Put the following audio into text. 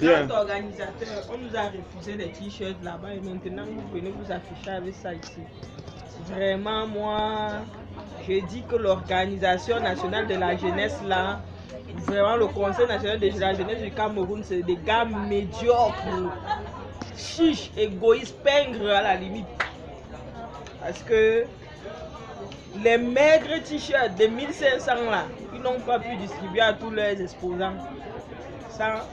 bien. grand organisateur, on nous a refusé des t-shirts là-bas et maintenant vous venez vous afficher avec ça ici. Vraiment, moi, je dis que l'organisation nationale de la jeunesse là, vraiment le conseil national de la jeunesse du Cameroun, c'est des gars médiocres, chiches, égoïstes, pingres à la limite. Parce que les maigres t-shirts de 1500 là, ils n'ont pas pu distribuer à tous leurs exposants. Ça,